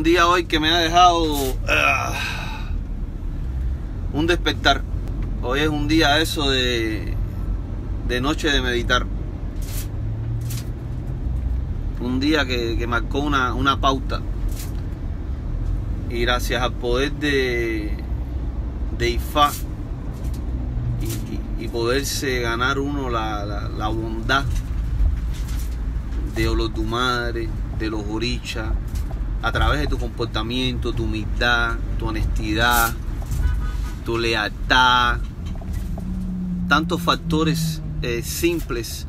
un día hoy que me ha dejado ah, un despertar. Hoy es un día eso de, de noche de meditar. Un día que, marcó una, una pauta. Y gracias al poder de, de Ifá y, poderse ganar uno la, la, bondad de Olodumare, de los orichas, a través de tu comportamiento, tu humildad, tu honestidad, tu lealtad, tantos factores eh, simples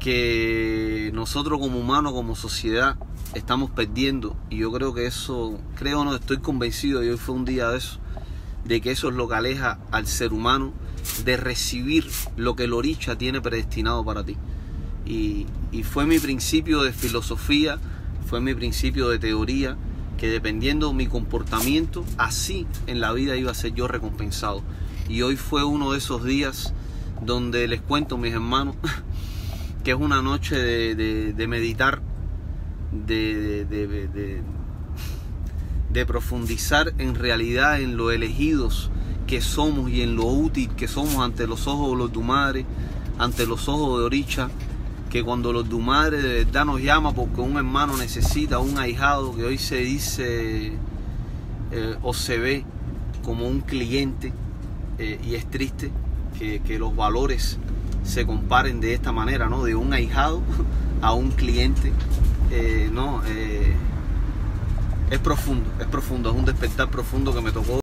que nosotros como humanos, como sociedad, estamos perdiendo. Y yo creo que eso, creo no, estoy convencido, y hoy fue un día de eso, de que eso es lo que aleja al ser humano de recibir lo que el oricha tiene predestinado para ti. Y, y, fue mi principio de filosofía, fue mi principio de teoría, que dependiendo de mi comportamiento, así en la vida iba a ser yo recompensado. Y hoy fue uno de esos días donde les cuento, mis hermanos, que es una noche de, meditar, de, de, profundizar en realidad en lo elegidos que somos y en lo útil que somos ante los ojos de los Dumadres, ante los ojos de Oricha que cuando los Dumadres de verdad nos llama porque un hermano necesita un ahijado que hoy se dice eh, o se ve como un cliente eh, y es triste que, que, los valores se comparen de esta manera, ¿no? De un ahijado a un cliente, eh, ¿no? es profundo, es profundo, es un despertar profundo que me tocó